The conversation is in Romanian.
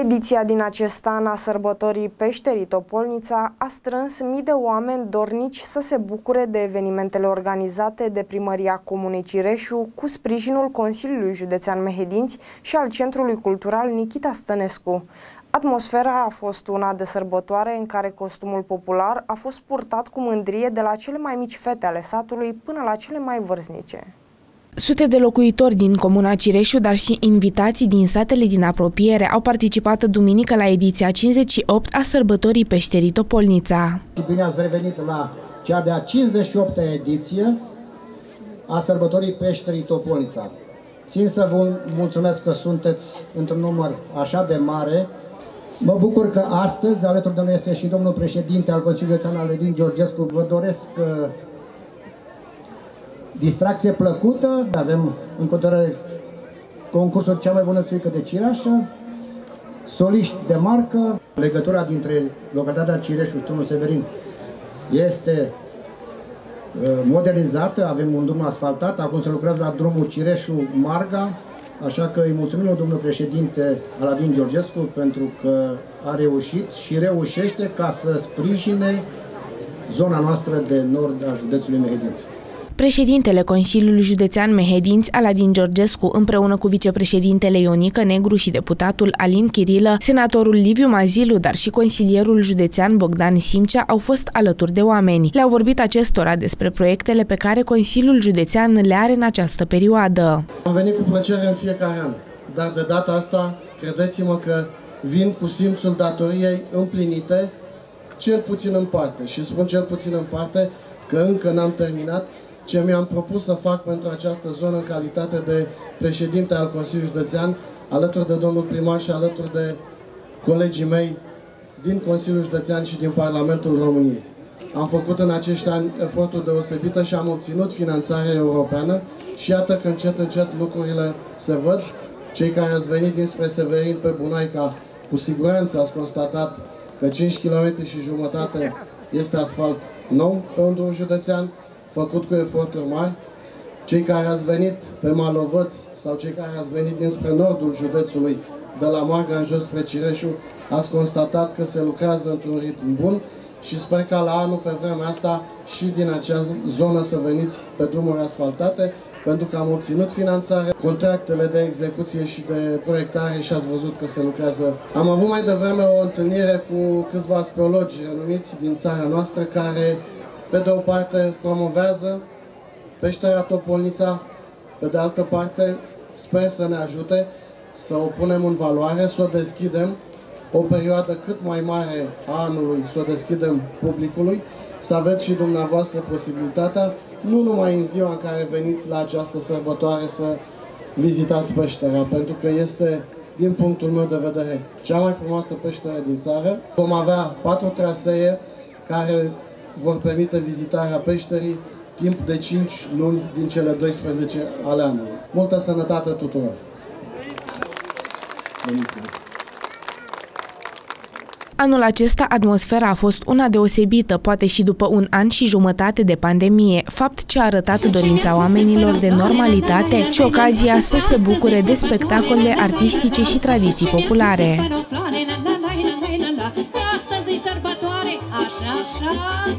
Ediția din acest an a sărbătorii Peșterii Topolnița a strâns mii de oameni dornici să se bucure de evenimentele organizate de Primăria Comunei Cireșu cu sprijinul Consiliului Județean Mehedinți și al Centrului Cultural Nikita Stănescu. Atmosfera a fost una de sărbătoare în care costumul popular a fost purtat cu mândrie de la cele mai mici fete ale satului până la cele mai vârstnice. Sute de locuitori din comuna Cireșu, dar și invitații din satele din apropiere au participat duminică la ediția 58 a sărbătorii peșterii Topolnița. Bine ați revenit la cea de-a 58-a ediție a sărbătorii peșterii Topolnița. Țin să vă mulțumesc că sunteți într-un număr așa de mare. Mă bucur că astăzi, alături de noi este și domnul președinte al Consiliului Județean Aledin Georgescu. Vă doresc uh, distracție plăcută. Avem în continuare concursul cea mai bună țuică de cireașă, soliști de marcă. Legătura dintre localitatea Cireșu și Turnul Severin este uh, modernizată, avem un drum asfaltat, acum se lucrează la drumul Cireșu-Marga, așa că îi mulțumim domnul președinte Aladin Georgescu pentru că a reușit și reușește ca să sprijine zona noastră de nord a județului Mehedinți. Președintele Consiliului Județean Mehedinți, Aladin Georgescu, împreună cu vicepreședintele Ionică Negru și deputatul Alin Chirilă, senatorul Liviu Mazilu, dar și consilierul județean Bogdan Simcea au fost alături de oameni. Le-au vorbit acestora despre proiectele pe care Consiliul Județean le are în această perioadă. Am venit cu plăcere în fiecare an, dar de data asta, credeți-mă că vin cu simțul datoriei împlinite, cel puțin în parte. Și spun cel puțin în parte că încă n-am terminat ce mi-am propus să fac pentru această zonă în calitate de președinte al Consiliului Județean, alături de domnul primar și alături de colegii mei din Consiliul Județean și din Parlamentul României. Am făcut în acești ani eforturi deosebite și am obținut finanțare europeană și iată că încet, încet lucrurile se văd. Cei care ați venit dinspre Severin pe Bunaica, cu siguranță ați constatat că 5 km și jumătate este asfalt nou pe un drum județean, făcut cu eforturi mari. Cei care ați venit pe Malovăț sau cei care ați venit dinspre nordul județului, de la Marga în jos spre Cireșu, ați constatat că se lucrează într-un ritm bun și sper ca la anul pe vremea asta și din acea zonă să veniți pe drumuri asfaltate, pentru că am obținut finanțare, contractele de execuție și de proiectare și ați văzut că se lucrează. Am avut mai devreme o întâlnire cu câțiva speologi renumiți din țara noastră care pe de o parte promovează peștera Topolnița, pe de altă parte sper să ne ajute să o punem în valoare, să o deschidem o perioadă cât mai mare a anului, să o deschidem publicului, să aveți și dumneavoastră posibilitatea, nu numai în ziua în care veniți la această sărbătoare să vizitați peștera, pentru că este, din punctul meu de vedere, cea mai frumoasă peșteră din țară. Vom avea patru trasee care vor permite vizitarea peșterii timp de 5 luni din cele 12 ale anului. Multă sănătate tuturor! Anul acesta atmosfera a fost una deosebită, poate și după un an și jumătate de pandemie, fapt ce a arătat dorința oamenilor de normalitate și ocazia să se bucure de spectacole artistice și tradiții populare. Așa, așa